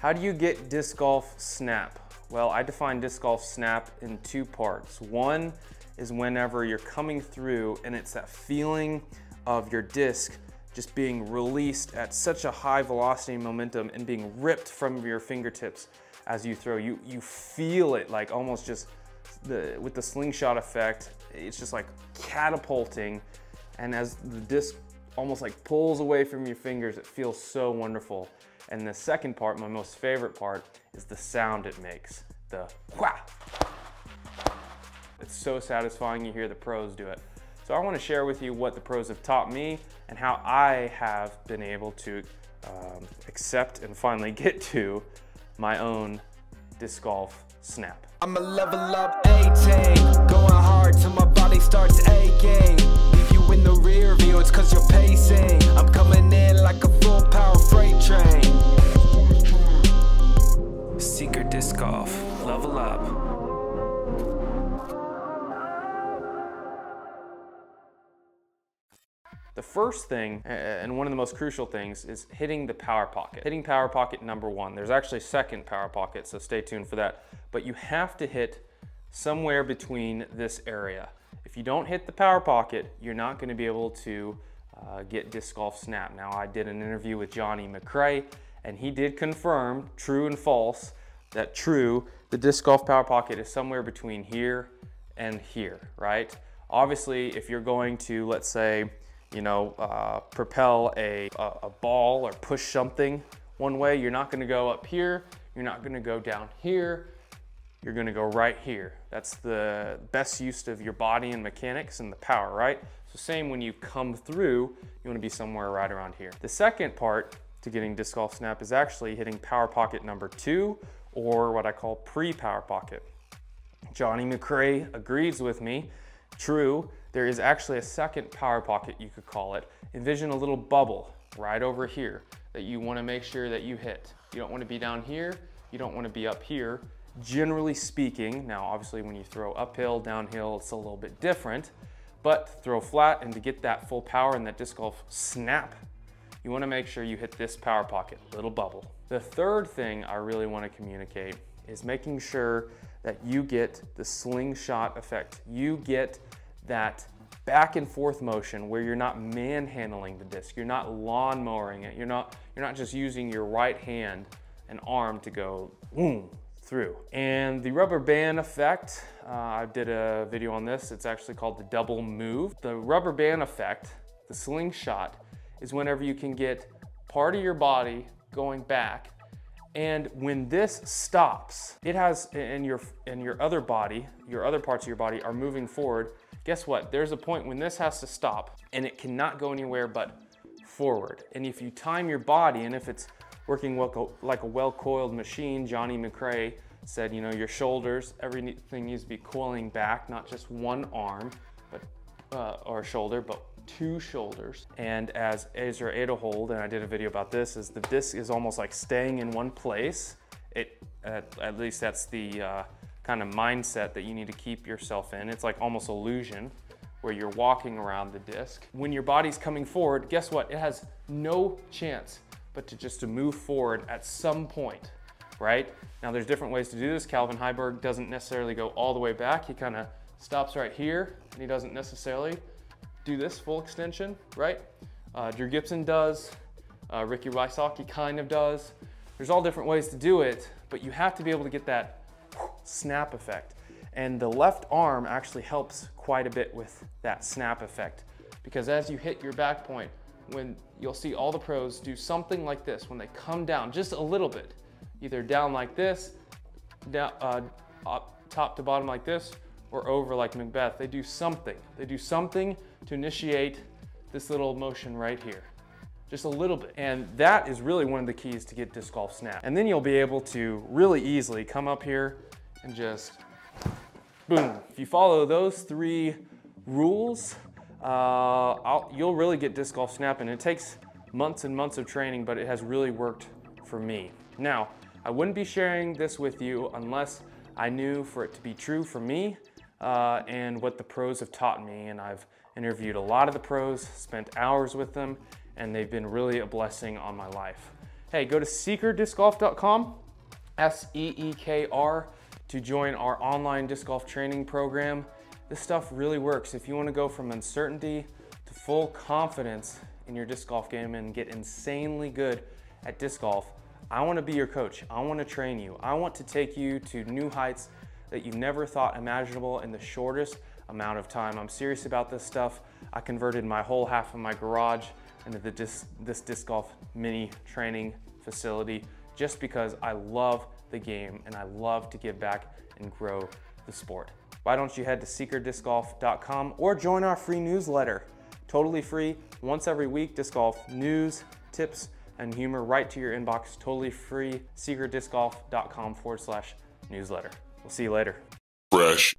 How do you get disc golf snap? Well, I define disc golf snap in two parts. One is whenever you're coming through and it's that feeling of your disc just being released at such a high velocity and momentum and being ripped from your fingertips as you throw. You, you feel it like almost just the, with the slingshot effect, it's just like catapulting. And as the disc almost like pulls away from your fingers, it feels so wonderful. And the second part, my most favorite part, is the sound it makes. The wha. It's so satisfying you hear the pros do it. So I wanna share with you what the pros have taught me and how I have been able to um, accept and finally get to my own disc golf snap. I'm a level up 18, level up. The first thing, and one of the most crucial things, is hitting the power pocket. Hitting power pocket number one. There's actually a second power pocket, so stay tuned for that. But you have to hit somewhere between this area. If you don't hit the power pocket, you're not gonna be able to uh, get disc golf snap. Now, I did an interview with Johnny McCray, and he did confirm, true and false, that true, the disc golf power pocket is somewhere between here and here, right? Obviously, if you're going to, let's say, you know, uh, propel a, a, a ball or push something one way, you're not gonna go up here, you're not gonna go down here, you're gonna go right here. That's the best use of your body and mechanics and the power, right? So same when you come through, you wanna be somewhere right around here. The second part to getting disc golf snap is actually hitting power pocket number two or what I call pre-power pocket. Johnny McCray agrees with me. True, there is actually a second power pocket, you could call it. Envision a little bubble right over here that you wanna make sure that you hit. You don't wanna be down here, you don't wanna be up here. Generally speaking, now obviously when you throw uphill, downhill, it's a little bit different, but throw flat and to get that full power and that disc golf snap, you wanna make sure you hit this power pocket, little bubble. The third thing I really wanna communicate is making sure that you get the slingshot effect. You get that back and forth motion where you're not manhandling the disc, you're not lawn mowing it, you're not, you're not just using your right hand and arm to go boom through. And the rubber band effect, uh, I did a video on this, it's actually called the double move. The rubber band effect, the slingshot, is whenever you can get part of your body going back and when this stops, it has, and your, and your other body, your other parts of your body are moving forward, guess what? There's a point when this has to stop and it cannot go anywhere but forward. And if you time your body and if it's working like a well-coiled machine, Johnny McCray said, you know, your shoulders, everything needs to be coiling back, not just one arm but uh, or shoulder, but two shoulders. And as Ezra Aderhold, and I did a video about this, is the disc is almost like staying in one place. It, at, at least that's the uh, kind of mindset that you need to keep yourself in. It's like almost illusion where you're walking around the disc. When your body's coming forward, guess what? It has no chance but to just to move forward at some point, right? Now there's different ways to do this. Calvin Heimburg doesn't necessarily go all the way back. He kind of stops right here and he doesn't necessarily do this full extension, right? Uh, Drew Gibson does, uh, Ricky Wysocki kind of does. There's all different ways to do it, but you have to be able to get that snap effect. And the left arm actually helps quite a bit with that snap effect because as you hit your back point, when you'll see all the pros do something like this, when they come down just a little bit, either down like this, down, uh, top to bottom like this, or over like McBeth, they do something. They do something to initiate this little motion right here. Just a little bit. And that is really one of the keys to get disc golf snap. And then you'll be able to really easily come up here and just boom. If you follow those three rules, uh, you'll really get disc golf snap and it takes months and months of training, but it has really worked for me. Now, I wouldn't be sharing this with you unless I knew for it to be true for me uh, and what the pros have taught me. And I've interviewed a lot of the pros, spent hours with them, and they've been really a blessing on my life. Hey, go to seekrdiscgolf.com, S-E-E-K-R, to join our online disc golf training program. This stuff really works. If you wanna go from uncertainty to full confidence in your disc golf game and get insanely good at disc golf, I wanna be your coach. I wanna train you. I want to take you to new heights that you never thought imaginable in the shortest amount of time. I'm serious about this stuff. I converted my whole half of my garage into the disc, this disc golf mini training facility just because I love the game and I love to give back and grow the sport. Why don't you head to seekrdiscgolf.com or join our free newsletter? Totally free, once every week, disc golf news, tips, and humor right to your inbox, totally free, seekrdiscgolf.com forward slash newsletter. We'll see you later. Fresh.